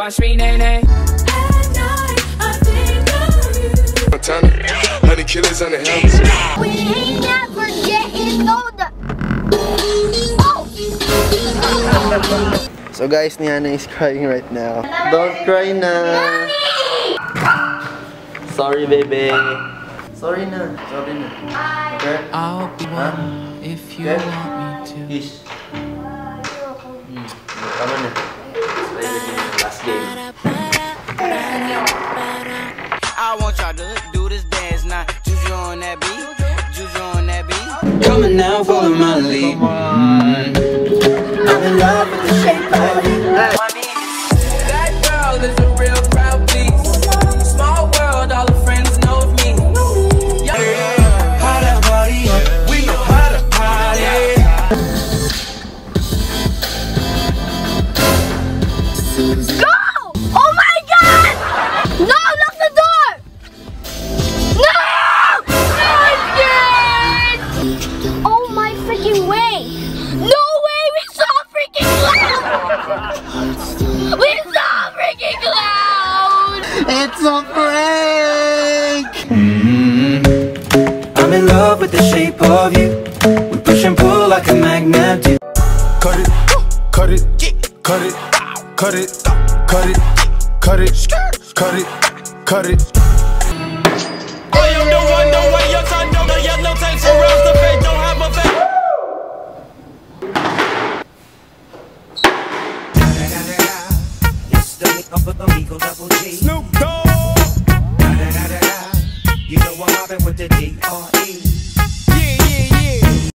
Watch me, nay, nay. Montana, honey killers on the helmets. We ain't never getting older. Oh! So guys, Niana is crying right now. Don't cry na. Sorry, baby. Sorry na. Sorry na. Okay? I'll be one if you Okay. want me to. Kiss. I want y'all to do this dance now. Juju on that beat. Juju on that beat. Coming now, follow my lead. I'm in love with the shape of you. Freaking way! No way! We saw a freaking cloud! We saw a freaking cloud! It's a prank! I'm in love with the shape of you. We push and pull like a magnet do. Cut it, cut it, cut it, cut it, cut it, cut it, cut it, cut it. Puerto double G. Snoop Dogg. Da da da da da. You know I'm hopping with the D R E.